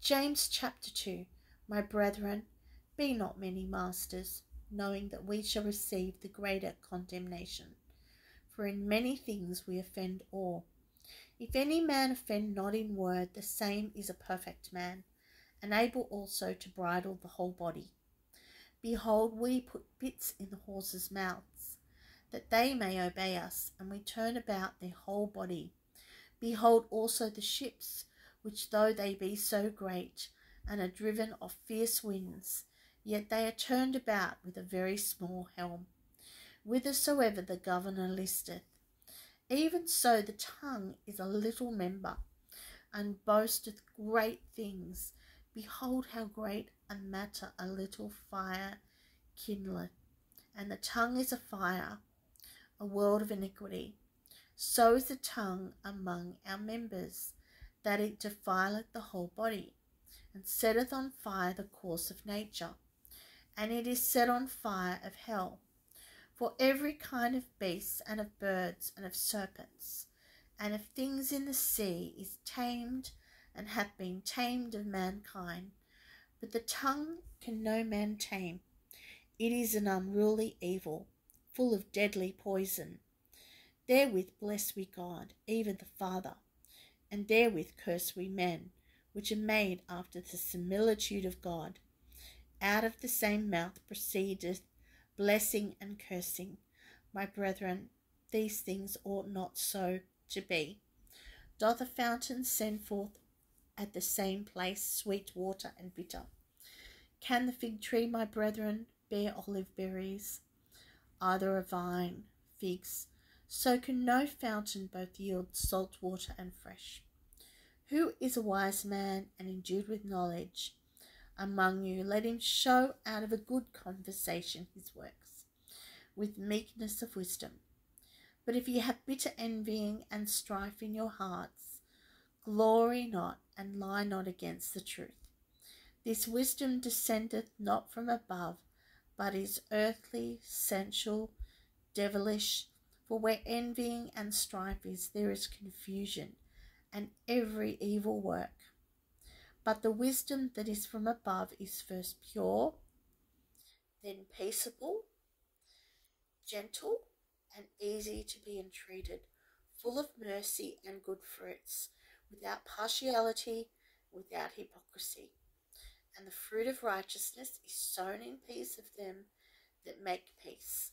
James chapter 2 My brethren, be not many masters, knowing that we shall receive the greater condemnation. For in many things we offend all. If any man offend not in word, the same is a perfect man, and able also to bridle the whole body. Behold, we put bits in the horses' mouths, that they may obey us, and we turn about their whole body. Behold also the ships, which though they be so great, and are driven of fierce winds, yet they are turned about with a very small helm, whithersoever the governor listeth. Even so the tongue is a little member, and boasteth great things. Behold how great a matter a little fire kindleth, and the tongue is a fire, a world of iniquity. So is the tongue among our members, that it defileth the whole body, and setteth on fire the course of nature, and it is set on fire of hell. For every kind of beasts, and of birds, and of serpents, and of things in the sea is tamed, and hath been tamed of mankind. But the tongue can no man tame. It is an unruly evil, full of deadly poison. Therewith bless we God, even the Father, and therewith curse we men, which are made after the similitude of God. Out of the same mouth proceedeth blessing and cursing. My brethren, these things ought not so to be. Doth a fountain send forth at the same place sweet water and bitter? Can the fig tree, my brethren, bear olive berries? Either a vine, figs, so can no fountain both yield salt water and fresh. Who is a wise man and endued with knowledge among you? Let him show out of a good conversation his works, with meekness of wisdom. But if ye have bitter envying and strife in your hearts, glory not and lie not against the truth. This wisdom descendeth not from above, but is earthly, sensual, devilish. For where envying and strife is, there is confusion and every evil work. But the wisdom that is from above is first pure, then peaceable, gentle, and easy to be entreated, full of mercy and good fruits, without partiality, without hypocrisy. And the fruit of righteousness is sown in peace of them that make peace.